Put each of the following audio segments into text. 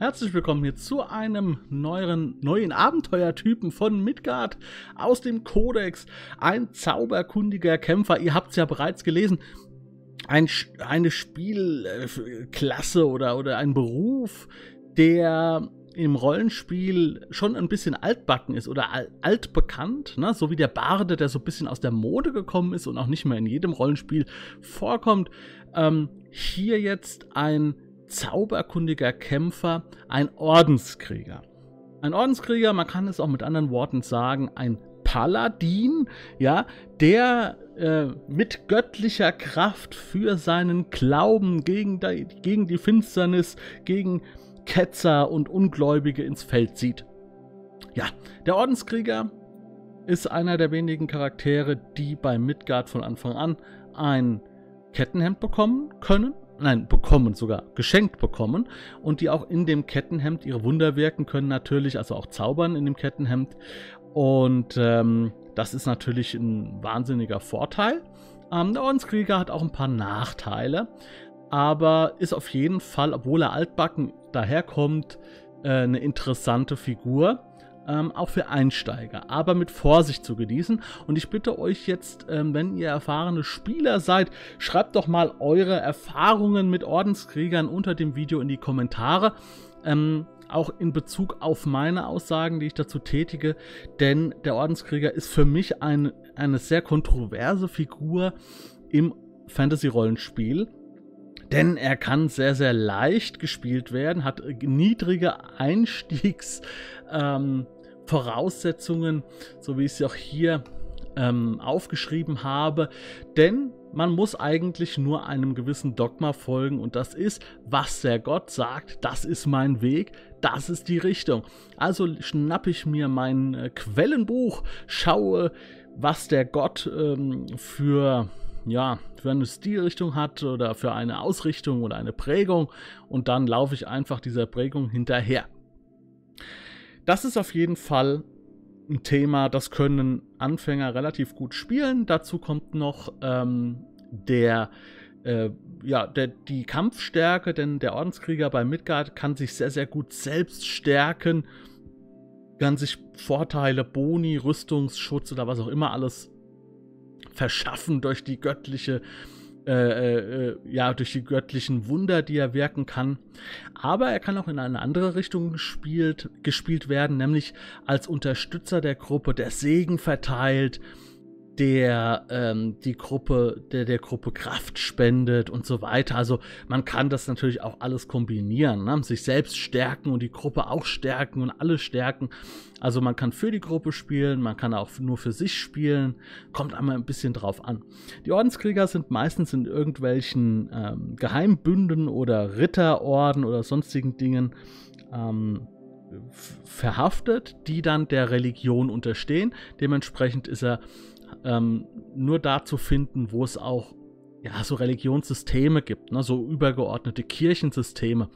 Herzlich willkommen hier zu einem neuen, neuen Abenteuertypen von Midgard aus dem Kodex. Ein zauberkundiger Kämpfer. Ihr habt es ja bereits gelesen. Ein, eine Spielklasse oder, oder ein Beruf, der im Rollenspiel schon ein bisschen altbacken ist oder altbekannt, ne? so wie der Barde, der so ein bisschen aus der Mode gekommen ist und auch nicht mehr in jedem Rollenspiel vorkommt. Ähm, hier jetzt ein zauberkundiger Kämpfer, ein Ordenskrieger. Ein Ordenskrieger, man kann es auch mit anderen Worten sagen, ein Paladin, ja, der äh, mit göttlicher Kraft für seinen Glauben gegen die, gegen die Finsternis, gegen Ketzer und Ungläubige ins Feld zieht. Ja, der Ordenskrieger ist einer der wenigen Charaktere, die bei Midgard von Anfang an ein Kettenhemd bekommen können, nein, bekommen sogar, geschenkt bekommen und die auch in dem Kettenhemd ihre Wunder wirken können, natürlich, also auch zaubern in dem Kettenhemd. Und ähm, das ist natürlich ein wahnsinniger Vorteil. Ähm, der Ordenskrieger hat auch ein paar Nachteile, aber ist auf jeden Fall, obwohl er altbacken daherkommt, äh, eine interessante Figur ähm, auch für Einsteiger, aber mit Vorsicht zu genießen. Und ich bitte euch jetzt, ähm, wenn ihr erfahrene Spieler seid, schreibt doch mal eure Erfahrungen mit Ordenskriegern unter dem Video in die Kommentare. Ähm, auch in Bezug auf meine Aussagen, die ich dazu tätige, denn der Ordenskrieger ist für mich ein, eine sehr kontroverse Figur im Fantasy-Rollenspiel. Denn er kann sehr, sehr leicht gespielt werden, hat niedrige Einstiegs- ähm, Voraussetzungen, so wie ich sie auch hier ähm, aufgeschrieben habe. Denn man muss eigentlich nur einem gewissen Dogma folgen und das ist, was der Gott sagt, das ist mein Weg, das ist die Richtung. Also schnappe ich mir mein äh, Quellenbuch, schaue, was der Gott ähm, für ja, für eine Stilrichtung hat oder für eine Ausrichtung oder eine Prägung und dann laufe ich einfach dieser Prägung hinterher. Das ist auf jeden Fall ein Thema, das können Anfänger relativ gut spielen. Dazu kommt noch ähm, der, äh, ja, der, die Kampfstärke, denn der Ordenskrieger bei Midgard kann sich sehr, sehr gut selbst stärken, kann sich Vorteile, Boni, Rüstungsschutz oder was auch immer alles verschaffen durch die göttliche äh, äh, ja, durch die göttlichen Wunder, die er wirken kann. Aber er kann auch in eine andere Richtung gespielt, gespielt werden, nämlich als Unterstützer der Gruppe, der Segen verteilt, der ähm, die Gruppe, der der Gruppe Kraft spendet und so weiter. Also man kann das natürlich auch alles kombinieren, ne? sich selbst stärken und die Gruppe auch stärken und alle stärken. Also man kann für die Gruppe spielen, man kann auch nur für sich spielen, kommt einmal ein bisschen drauf an. Die Ordenskrieger sind meistens in irgendwelchen ähm, Geheimbünden oder Ritterorden oder sonstigen Dingen ähm, verhaftet, die dann der Religion unterstehen. Dementsprechend ist er ähm, nur da zu finden, wo es auch ja, so Religionssysteme gibt, ne? so übergeordnete Kirchensysteme,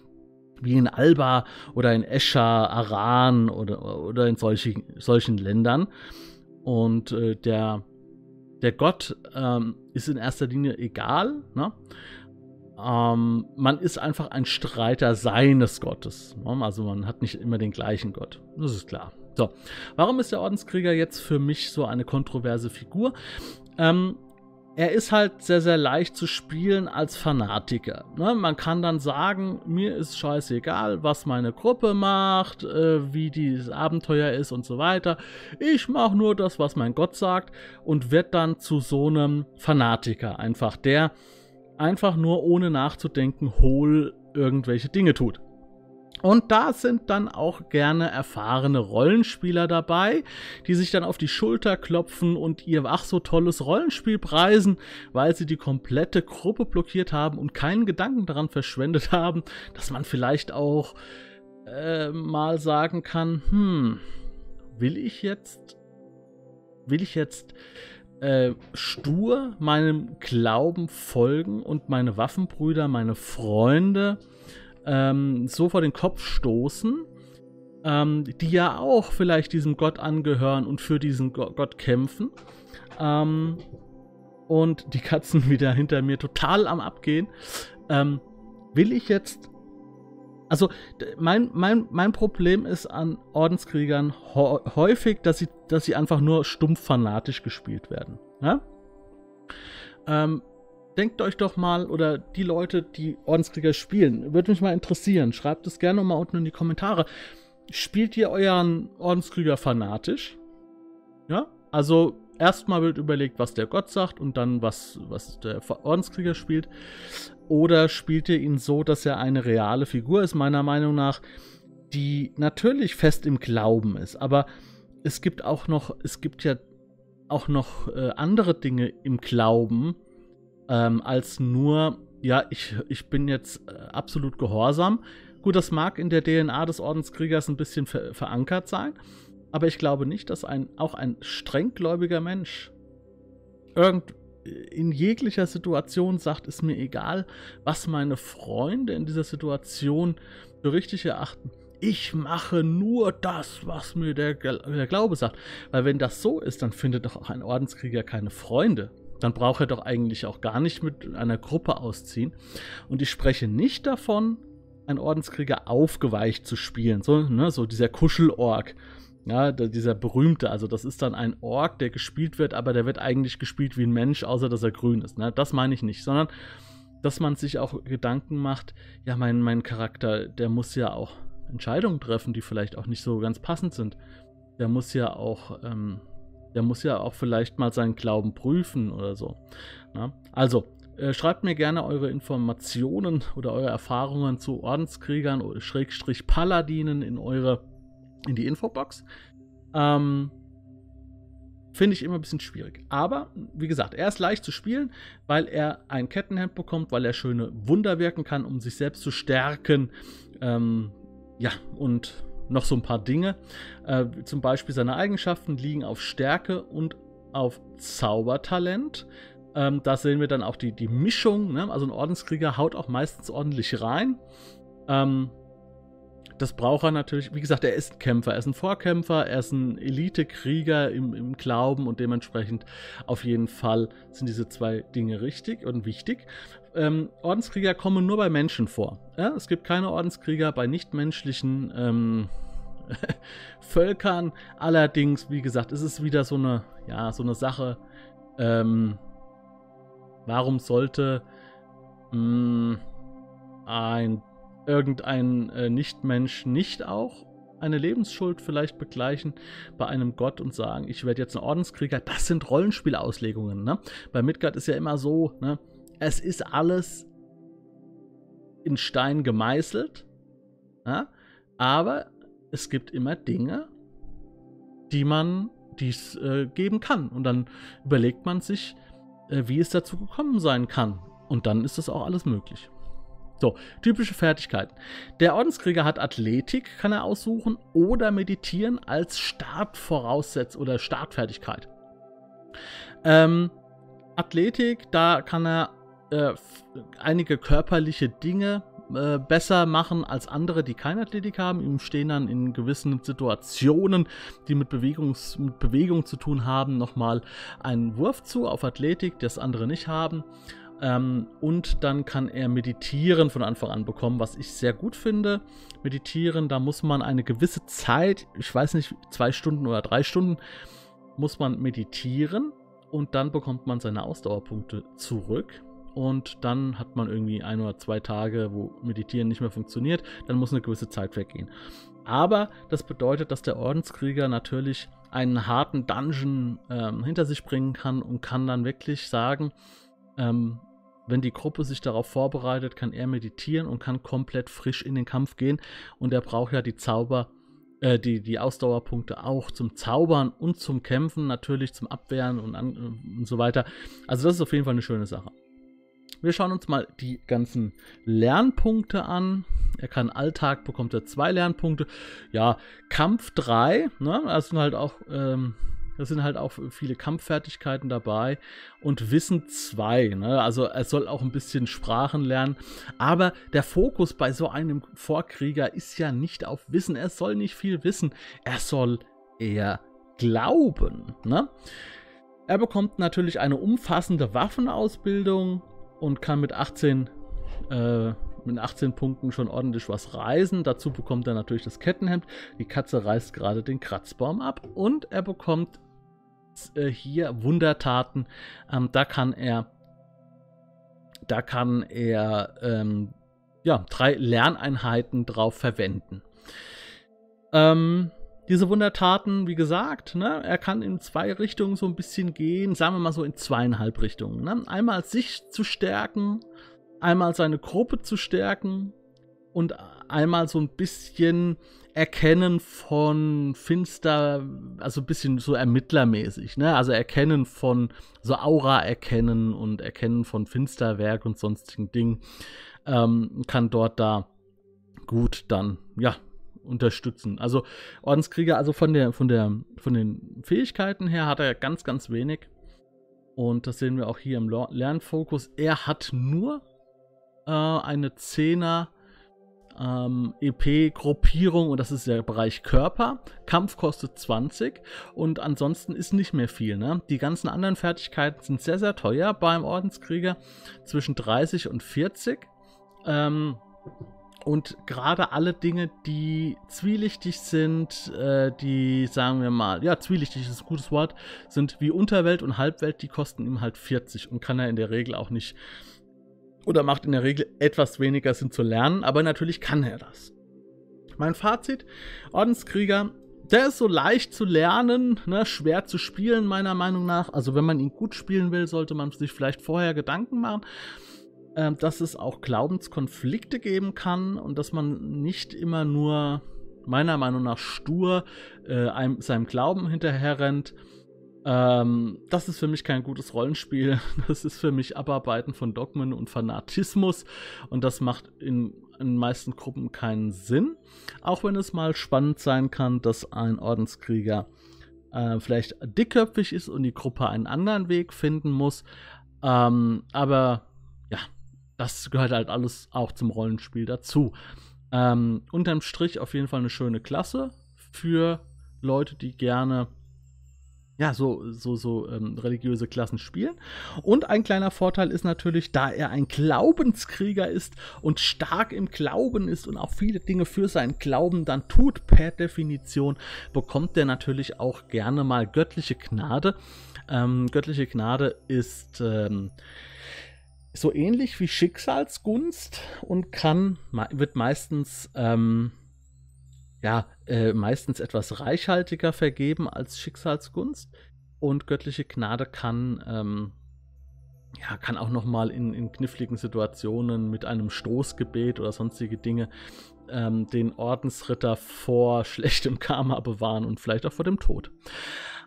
wie in Alba oder in Escher, Aran oder, oder in solchen, solchen Ländern. Und äh, der, der Gott ähm, ist in erster Linie egal. Ne? Ähm, man ist einfach ein Streiter seines Gottes. Ne? Also man hat nicht immer den gleichen Gott. Das ist klar. So, warum ist der Ordenskrieger jetzt für mich so eine kontroverse Figur? Ähm, er ist halt sehr, sehr leicht zu spielen als Fanatiker. Ne? Man kann dann sagen, mir ist scheißegal, was meine Gruppe macht, äh, wie dieses Abenteuer ist und so weiter. Ich mache nur das, was mein Gott sagt und wird dann zu so einem Fanatiker einfach, der einfach nur ohne nachzudenken hohl irgendwelche Dinge tut. Und da sind dann auch gerne erfahrene Rollenspieler dabei, die sich dann auf die Schulter klopfen und ihr ach so tolles Rollenspiel preisen, weil sie die komplette Gruppe blockiert haben und keinen Gedanken daran verschwendet haben, dass man vielleicht auch äh, mal sagen kann, hm, will ich jetzt, will ich jetzt äh, stur meinem Glauben folgen und meine Waffenbrüder, meine Freunde, ähm, so vor den Kopf stoßen, ähm, die ja auch vielleicht diesem Gott angehören und für diesen Go Gott kämpfen. Ähm, und die Katzen wieder hinter mir total am Abgehen. Ähm, will ich jetzt Also mein, mein, mein Problem ist an Ordenskriegern häufig, dass sie, dass sie einfach nur stumpf fanatisch gespielt werden. Ja? Ähm, denkt euch doch mal, oder die Leute, die Ordenskrieger spielen, würde mich mal interessieren. Schreibt es gerne mal unten in die Kommentare. Spielt ihr euren Ordenskrieger fanatisch? Ja? Also erstmal wird überlegt, was der Gott sagt und dann was, was der Ordenskrieger spielt. Oder spielt ihr ihn so, dass er eine reale Figur ist, meiner Meinung nach, die natürlich fest im Glauben ist, aber es gibt auch noch, es gibt ja auch noch äh, andere Dinge im Glauben, ähm, als nur, ja, ich, ich bin jetzt äh, absolut gehorsam. Gut, das mag in der DNA des Ordenskriegers ein bisschen ver verankert sein, aber ich glaube nicht, dass ein, auch ein strenggläubiger Mensch irgend, in jeglicher Situation sagt, ist mir egal, was meine Freunde in dieser Situation für richtig erachten. Ich mache nur das, was mir der, der Glaube sagt. Weil wenn das so ist, dann findet doch auch ein Ordenskrieger keine Freunde. Dann braucht er doch eigentlich auch gar nicht mit einer Gruppe ausziehen. Und ich spreche nicht davon, ein Ordenskrieger aufgeweicht zu spielen. So, ne, so dieser Kuschelorg ja, dieser berühmte, also das ist dann ein Ork, der gespielt wird, aber der wird eigentlich gespielt wie ein Mensch, außer dass er grün ist. Ne? Das meine ich nicht, sondern dass man sich auch Gedanken macht, ja, mein, mein Charakter, der muss ja auch Entscheidungen treffen, die vielleicht auch nicht so ganz passend sind. Der muss ja auch, ähm, der muss ja auch vielleicht mal seinen Glauben prüfen oder so. Ne? Also, äh, schreibt mir gerne eure Informationen oder eure Erfahrungen zu Ordenskriegern oder Schrägstrich Paladinen in eure in die Infobox. Ähm, Finde ich immer ein bisschen schwierig. Aber, wie gesagt, er ist leicht zu spielen, weil er ein Kettenhemd bekommt, weil er schöne Wunder wirken kann, um sich selbst zu stärken. Ähm, ja, und noch so ein paar Dinge. Äh, zum Beispiel seine Eigenschaften liegen auf Stärke und auf Zaubertalent. Ähm, da sehen wir dann auch die, die Mischung. Ne? Also ein Ordenskrieger haut auch meistens ordentlich rein. Ähm, das braucht er natürlich. Wie gesagt, er ist ein Kämpfer, er ist ein Vorkämpfer, er ist ein Elite-Krieger im, im Glauben und dementsprechend auf jeden Fall sind diese zwei Dinge richtig und wichtig. Ähm, Ordenskrieger kommen nur bei Menschen vor. Ja? Es gibt keine Ordenskrieger bei nichtmenschlichen ähm, Völkern. Allerdings, wie gesagt, ist es wieder so eine, ja, so eine Sache. Ähm, warum sollte mh, hm, ein irgendein äh, Nichtmensch nicht auch eine Lebensschuld vielleicht begleichen bei einem Gott und sagen, ich werde jetzt ein Ordenskrieger. Das sind Rollenspielauslegungen. Ne? Bei Midgard ist ja immer so, ne? Es ist alles in Stein gemeißelt, ja? aber es gibt immer Dinge, die man dies äh, geben kann. Und dann überlegt man sich, äh, wie es dazu gekommen sein kann. Und dann ist das auch alles möglich. So, typische Fertigkeiten. Der Ordenskrieger hat Athletik, kann er aussuchen, oder Meditieren als Startvoraussetzung oder Startfertigkeit. Ähm, Athletik, da kann er äh, einige körperliche Dinge äh, besser machen als andere, die keine Athletik haben. Ihm stehen dann in gewissen Situationen, die mit, Bewegungs mit Bewegung zu tun haben, nochmal einen Wurf zu auf Athletik, das andere nicht haben. Ähm, und dann kann er Meditieren von Anfang an bekommen, was ich sehr gut finde. Meditieren, da muss man eine gewisse Zeit, ich weiß nicht, zwei Stunden oder drei Stunden, muss man meditieren und dann bekommt man seine Ausdauerpunkte zurück. Und dann hat man irgendwie ein oder zwei Tage, wo Meditieren nicht mehr funktioniert. Dann muss eine gewisse Zeit weggehen. Aber das bedeutet, dass der Ordenskrieger natürlich einen harten Dungeon ähm, hinter sich bringen kann und kann dann wirklich sagen, ähm, wenn die Gruppe sich darauf vorbereitet, kann er meditieren und kann komplett frisch in den Kampf gehen. Und er braucht ja die Zauber, äh, die, die Ausdauerpunkte auch zum Zaubern und zum Kämpfen, natürlich zum Abwehren und, an, und so weiter. Also das ist auf jeden Fall eine schöne Sache. Wir schauen uns mal die ganzen Lernpunkte an. Er kann Alltag, bekommt er zwei Lernpunkte. Ja, Kampf drei. Ne? Das sind halt auch ähm, da sind halt auch viele Kampffertigkeiten dabei und Wissen 2. Ne? Also er soll auch ein bisschen Sprachen lernen. Aber der Fokus bei so einem Vorkrieger ist ja nicht auf Wissen. Er soll nicht viel wissen. Er soll eher glauben. Ne? Er bekommt natürlich eine umfassende Waffenausbildung und kann mit 18 äh, mit 18 Punkten schon ordentlich was reisen. Dazu bekommt er natürlich das Kettenhemd. Die Katze reißt gerade den Kratzbaum ab und er bekommt äh, hier Wundertaten. Ähm, da kann er, da kann er ähm, ja, drei Lerneinheiten drauf verwenden. Ähm, diese Wundertaten, wie gesagt, ne, er kann in zwei Richtungen so ein bisschen gehen, sagen wir mal so in zweieinhalb Richtungen. Ne? Einmal sich zu stärken, einmal seine Gruppe zu stärken und einmal so ein bisschen Erkennen von Finster, also ein bisschen so ermittlermäßig, ne? Also Erkennen von, so Aura erkennen und Erkennen von Finsterwerk und sonstigen Dingen, ähm, kann dort da gut dann, ja, unterstützen. Also Ordenskrieger, also von der, von der, von den Fähigkeiten her hat er ganz, ganz wenig. Und das sehen wir auch hier im Lernfokus. Er hat nur äh, eine 10er ähm, EP-Gruppierung und das ist der Bereich Körper. Kampf kostet 20 und ansonsten ist nicht mehr viel. Ne? Die ganzen anderen Fertigkeiten sind sehr, sehr teuer beim Ordenskrieger. Zwischen 30 und 40. Ähm, und gerade alle Dinge, die zwielichtig sind, äh, die sagen wir mal, ja, zwielichtig ist ein gutes Wort, sind wie Unterwelt und Halbwelt, die kosten ihm halt 40 und kann er in der Regel auch nicht oder macht in der Regel etwas weniger Sinn zu lernen, aber natürlich kann er das. Mein Fazit: Ordenskrieger, der ist so leicht zu lernen, ne, schwer zu spielen, meiner Meinung nach. Also, wenn man ihn gut spielen will, sollte man sich vielleicht vorher Gedanken machen äh, dass es auch Glaubenskonflikte geben kann und dass man nicht immer nur, meiner Meinung nach, stur äh, einem, seinem Glauben hinterherrennt. Ähm, das ist für mich kein gutes Rollenspiel. Das ist für mich Abarbeiten von Dogmen und Fanatismus. Und das macht in, in den meisten Gruppen keinen Sinn. Auch wenn es mal spannend sein kann, dass ein Ordenskrieger äh, vielleicht dickköpfig ist und die Gruppe einen anderen Weg finden muss. Ähm, aber das gehört halt alles auch zum Rollenspiel dazu. Ähm, unterm Strich auf jeden Fall eine schöne Klasse für Leute, die gerne ja, so, so, so ähm, religiöse Klassen spielen. Und ein kleiner Vorteil ist natürlich, da er ein Glaubenskrieger ist und stark im Glauben ist und auch viele Dinge für seinen Glauben dann tut, per Definition, bekommt er natürlich auch gerne mal göttliche Gnade. Ähm, göttliche Gnade ist ähm, so ähnlich wie Schicksalsgunst und kann, wird meistens, ähm, ja, äh, meistens etwas reichhaltiger vergeben als Schicksalsgunst. Und göttliche Gnade kann, ähm, ja, kann auch nochmal in, in kniffligen Situationen mit einem Stoßgebet oder sonstige Dinge ähm, den Ordensritter vor schlechtem Karma bewahren und vielleicht auch vor dem Tod.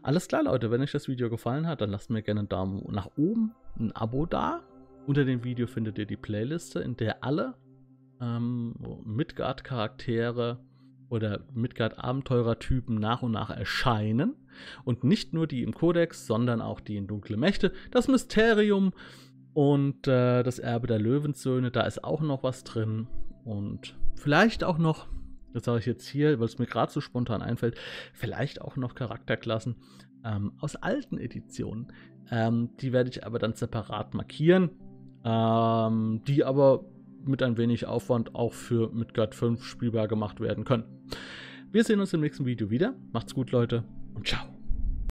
Alles klar, Leute, wenn euch das Video gefallen hat, dann lasst mir gerne einen Daumen nach oben, ein Abo da unter dem Video findet ihr die Playliste, in der alle ähm, Midgard-Charaktere oder Midgard-Abenteurer-Typen nach und nach erscheinen. Und nicht nur die im Kodex, sondern auch die in Dunkle Mächte. Das Mysterium und äh, das Erbe der Löwensöhne, da ist auch noch was drin. Und vielleicht auch noch, das sage ich jetzt hier, weil es mir gerade so spontan einfällt, vielleicht auch noch Charakterklassen ähm, aus alten Editionen. Ähm, die werde ich aber dann separat markieren ähm, die aber mit ein wenig Aufwand auch für Midgard 5 spielbar gemacht werden können. Wir sehen uns im nächsten Video wieder. Macht's gut, Leute, und ciao.